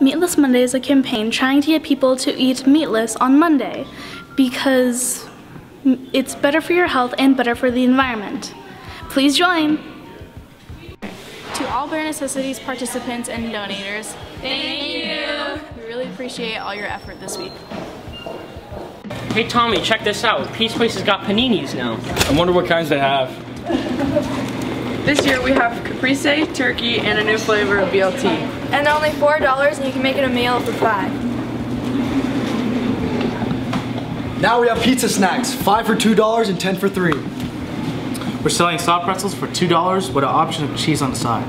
Meatless Monday is a campaign trying to get people to eat meatless on Monday because it's better for your health and better for the environment. Please join! To all Bare Necessities participants and donators, thank you! We really appreciate all your effort this week. Hey Tommy, check this out. Peace Place has got paninis now. I wonder what kinds they have. This year we have caprese, turkey, and a new flavor of BLT. And they're only $4 and you can make it a meal for 5 Now we have pizza snacks, 5 for $2 and 10 for 3 We're selling soft pretzels for $2 with an option of cheese on the side.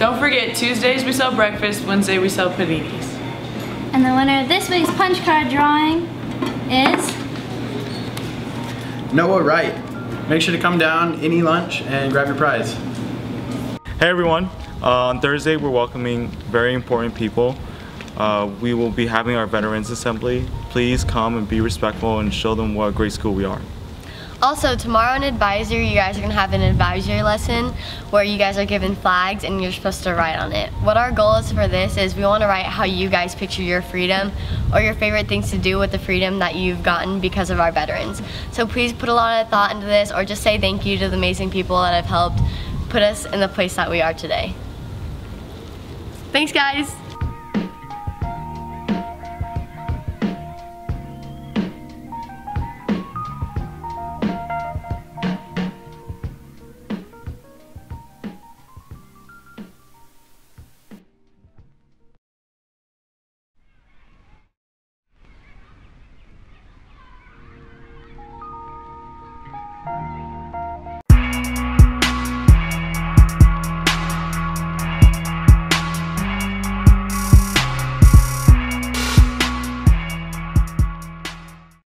Don't forget, Tuesdays we sell breakfast, Wednesday we sell paninis. And the winner of this week's punch card drawing is... Noah Wright. Make sure to come down any lunch and grab your prize. Hey everyone, uh, on Thursday we're welcoming very important people. Uh, we will be having our Veterans Assembly. Please come and be respectful and show them what a great school we are. Also, tomorrow in advisory, you guys are gonna have an advisory lesson where you guys are given flags and you're supposed to write on it. What our goal is for this is we wanna write how you guys picture your freedom or your favorite things to do with the freedom that you've gotten because of our veterans. So please put a lot of thought into this or just say thank you to the amazing people that have helped put us in the place that we are today. Thanks guys!